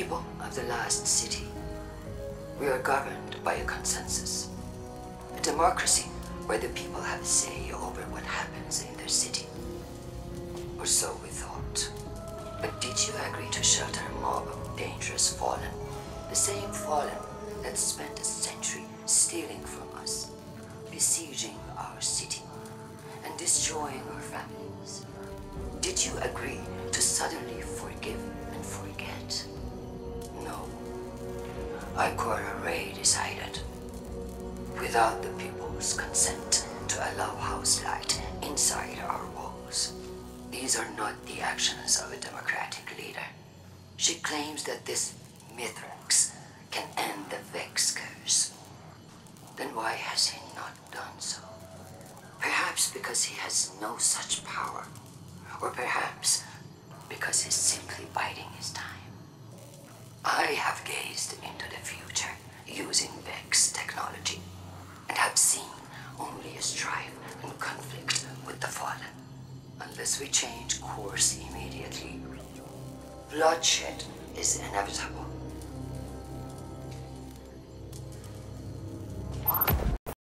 of the last city. We are governed by a consensus. A democracy where the people have say over what happens in their city. Or so we thought. But did you agree to shelter a mob of dangerous fallen? The same fallen that spent a century stealing from us, besieging our city, and destroying our families. Did you agree to suddenly forgive Ikora Rey decided, without the people's consent, to allow House Light inside our walls. These are not the actions of a democratic leader. She claims that this Mithrax can end the Vex curse. Then why has he not done so? Perhaps because he has no such power. Or perhaps because he's using Vex technology and have seen only a strife and conflict with the Fallen. Unless we change course immediately, bloodshed is inevitable.